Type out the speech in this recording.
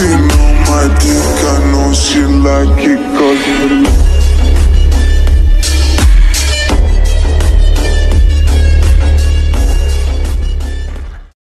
She know my dick, I know she like it cause